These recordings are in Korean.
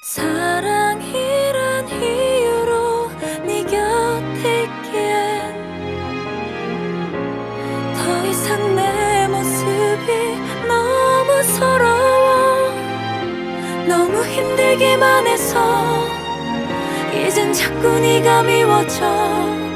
사랑이란 이유로 네 곁에 있기엔 더 이상 내 모습이 너무 서러워. 너무 힘들기만 해서 이젠 자꾸 네가 미워져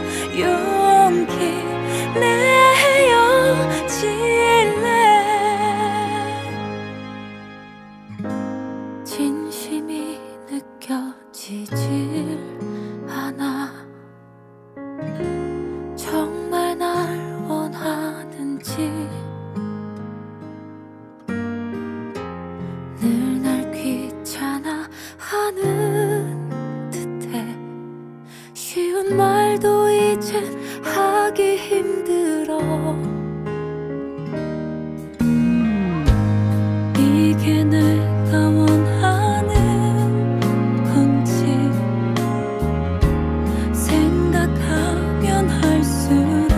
하기 힘들어. 이게 내가 원하는 건지 생각하면 할수록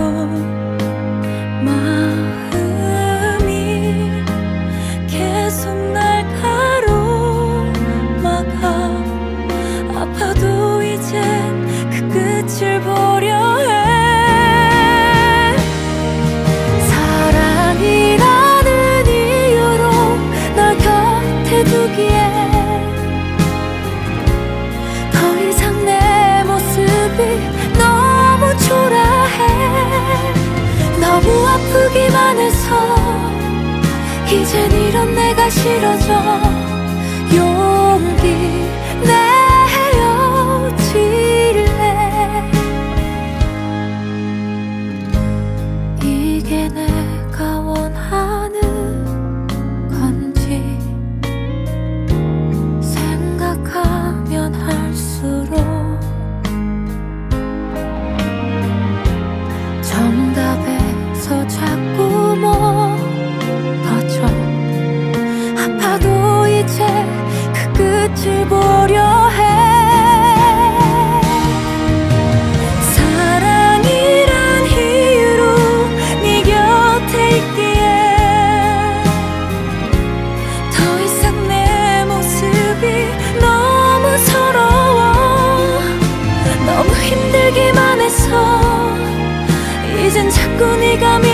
이젠 이런 내가 싫어져 빛을 보려 해. 사랑이란 이유로 네 곁에 있기에 더 이상 내 모습이 너무 서러워. 너무 힘들기만 해서 이젠 자꾸 네가 미